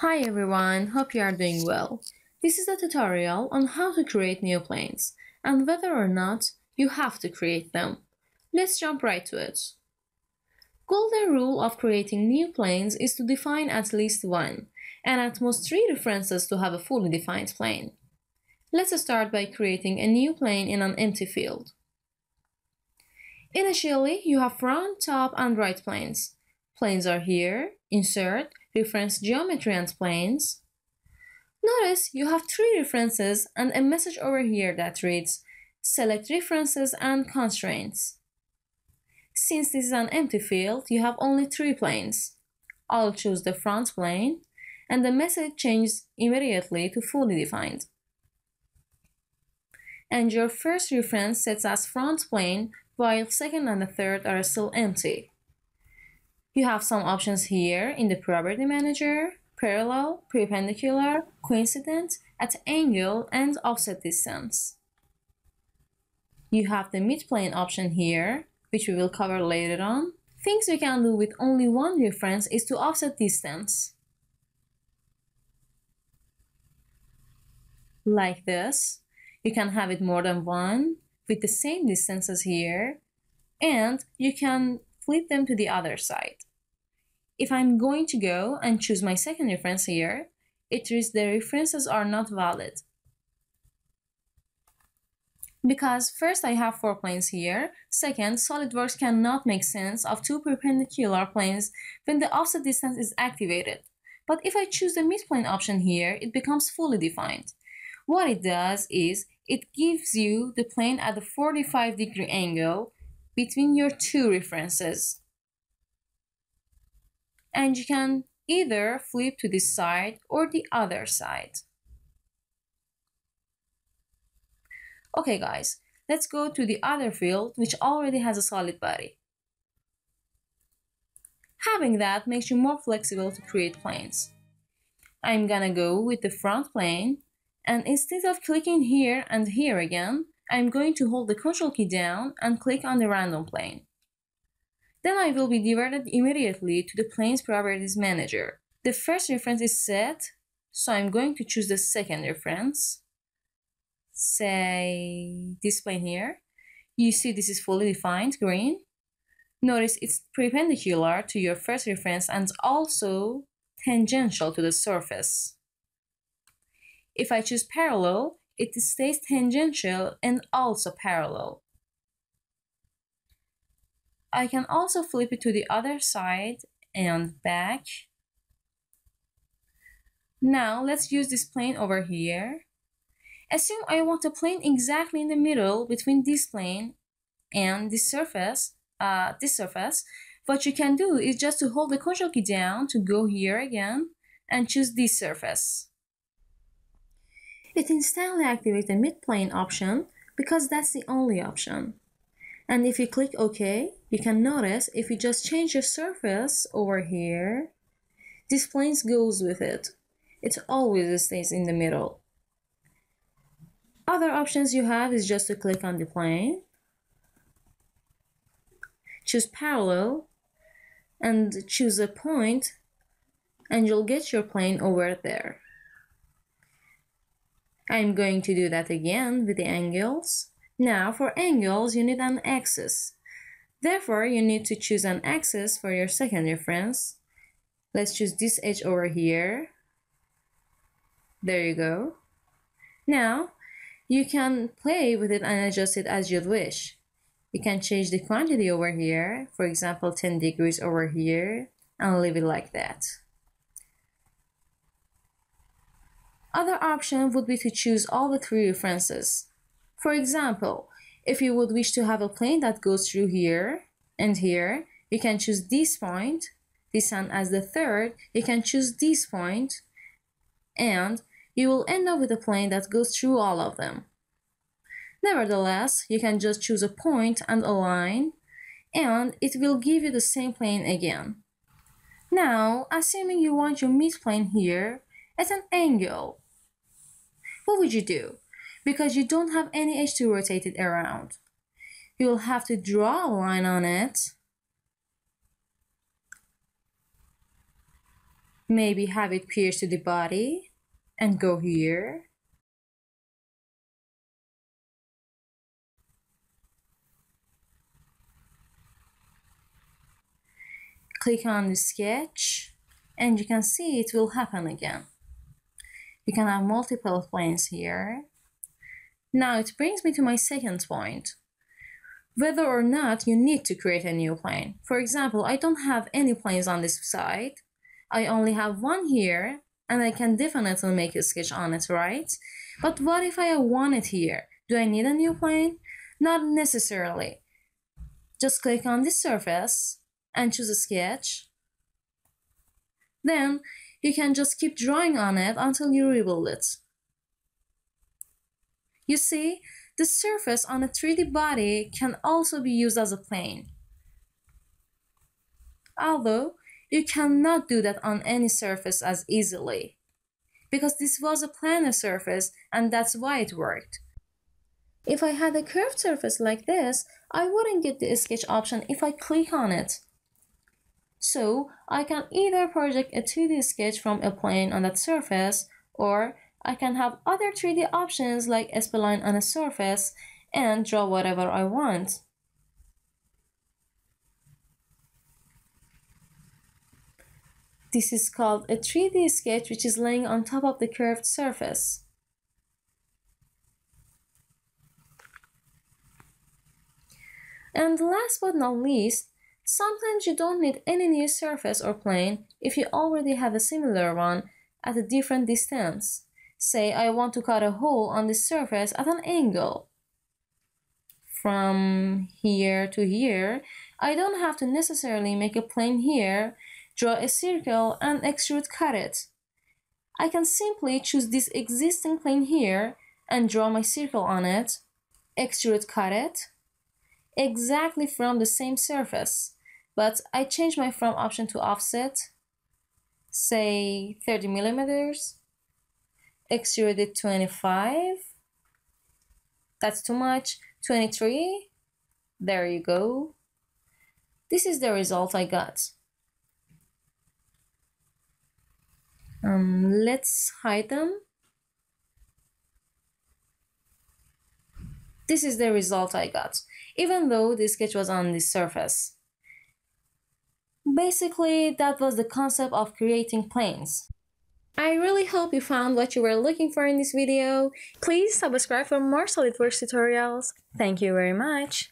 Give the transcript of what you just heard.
Hi everyone, hope you are doing well. This is a tutorial on how to create new planes and whether or not you have to create them. Let's jump right to it. Golden rule of creating new planes is to define at least one and at most three references to have a fully defined plane. Let's start by creating a new plane in an empty field. Initially, you have front, top, and right planes. Planes are here, insert, reference geometry and planes. Notice you have three references and a message over here that reads select references and constraints. Since this is an empty field, you have only three planes. I'll choose the front plane and the message changes immediately to fully defined. And your first reference sets as front plane while second and the third are still empty. You have some options here in the property manager, parallel, perpendicular, coincident, at angle, and offset distance. You have the midplane option here, which we will cover later on. Things we can do with only one reference is to offset distance. Like this. You can have it more than one with the same distances here and you can flip them to the other side. If I'm going to go and choose my second reference here, it reads the references are not valid. Because first I have four planes here, second, SOLIDWORKS cannot make sense of two perpendicular planes when the offset distance is activated. But if I choose the midplane option here, it becomes fully defined. What it does is, it gives you the plane at a 45 degree angle between your two references and you can either flip to this side or the other side. Okay guys, let's go to the other field which already has a solid body. Having that makes you more flexible to create planes. I'm gonna go with the front plane and instead of clicking here and here again, I'm going to hold the control key down and click on the random plane. Then I will be diverted immediately to the plane's properties manager. The first reference is set, so I'm going to choose the second reference. Say this plane here. You see this is fully defined, green. Notice it's perpendicular to your first reference and also tangential to the surface. If I choose parallel, it stays tangential and also parallel. I can also flip it to the other side and back. Now let's use this plane over here. Assume I want a plane exactly in the middle between this plane and this surface, uh, this surface. What you can do is just to hold the control key down to go here again and choose this surface. It instantly activates the midplane option because that's the only option. And if you click OK, you can notice if you just change your surface over here, this plane goes with it. It always stays in the middle. Other options you have is just to click on the plane, choose parallel, and choose a point, and you'll get your plane over there. I'm going to do that again with the angles. Now for angles, you need an axis. Therefore, you need to choose an axis for your second reference. Let's choose this edge over here. There you go. Now, you can play with it and adjust it as you'd wish. You can change the quantity over here, for example 10 degrees over here, and leave it like that. Other option would be to choose all the three references. For example, if you would wish to have a plane that goes through here and here, you can choose this point, this one as the third, you can choose this point, and you will end up with a plane that goes through all of them. Nevertheless, you can just choose a point and a line, and it will give you the same plane again. Now, assuming you want your midplane here at an angle, what would you do? Because you don't have any edge to rotate it around. You'll have to draw a line on it Maybe have it pierce to the body and go here. Click on the sketch and you can see it will happen again. You can have multiple planes here. Now it brings me to my second point. Whether or not you need to create a new plane. For example, I don't have any planes on this side. I only have one here and I can definitely make a sketch on it, right? But what if I want it here? Do I need a new plane? Not necessarily. Just click on this surface and choose a sketch. Then you can just keep drawing on it until you rebuild it. You see, the surface on a 3D body can also be used as a plane. Although, you cannot do that on any surface as easily. Because this was a planar surface and that's why it worked. If I had a curved surface like this, I wouldn't get the sketch option if I click on it. So I can either project a 2D sketch from a plane on that surface or I can have other 3D options like spline on a surface and draw whatever I want. This is called a 3D sketch which is laying on top of the curved surface. And last but not least, sometimes you don't need any new surface or plane if you already have a similar one at a different distance. Say I want to cut a hole on the surface at an angle. From here to here, I don't have to necessarily make a plane here, draw a circle and extrude cut it. I can simply choose this existing plane here and draw my circle on it, extrude cut it, exactly from the same surface, but I change my from option to offset, say 30 millimeters, extruded 25 that's too much. 23 there you go. This is the result I got. Um, let's hide them. This is the result I got even though the sketch was on the surface. Basically that was the concept of creating planes I really hope you found what you were looking for in this video. Please subscribe for more SolidWorks tutorials. Thank you very much.